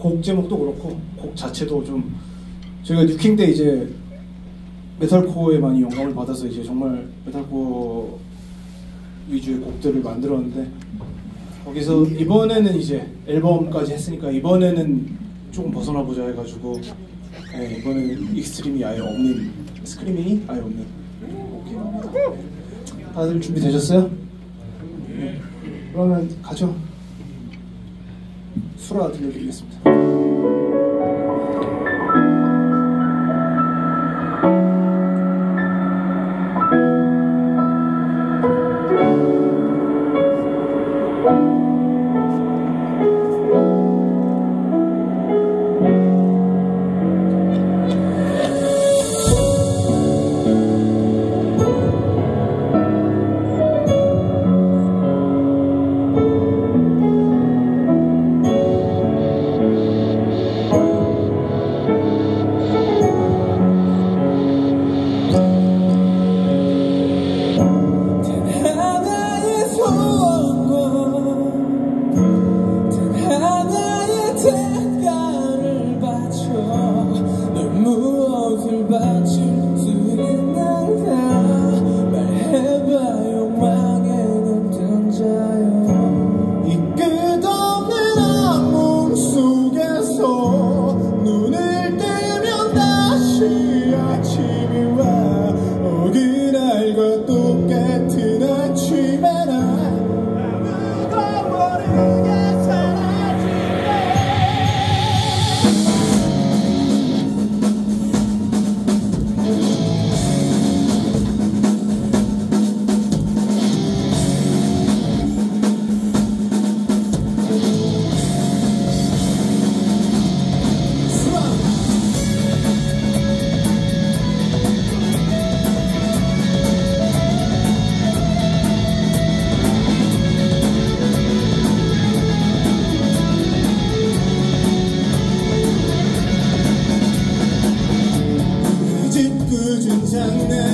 곡 제목도 그렇고 곡 자체도 좀 저희가 뉴킹 때 이제 metalcore에 많이 영감을 받아서 이제 정말 metalcore 위주의 곡들을 만들었는데 거기서 이번에는 이제 앨범까지 했으니까 이번에는 조금 벗어나 보자 해가지고 네, 이번에는 extreme이 아예 없는 screaming이 아예 없는 곡입니다. 다들 준비되셨어요? 네. 그러면 가죠. 수라 들려드리겠습니다. 짓궂은 장난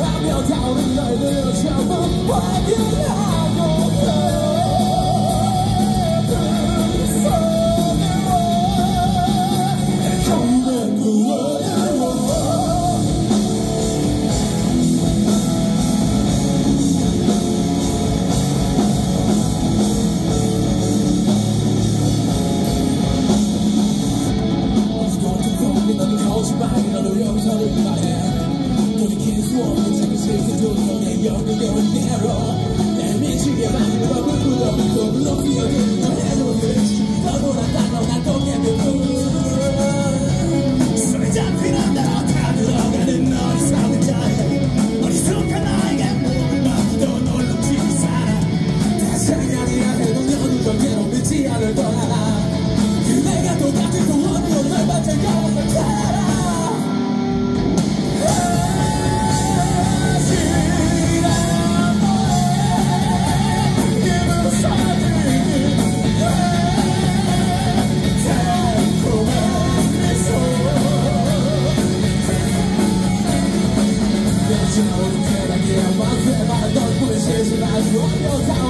I'm your down and I will travel, but you have you're 그대가 똑같은 소원으로 널 받을 거야 Thank Yo,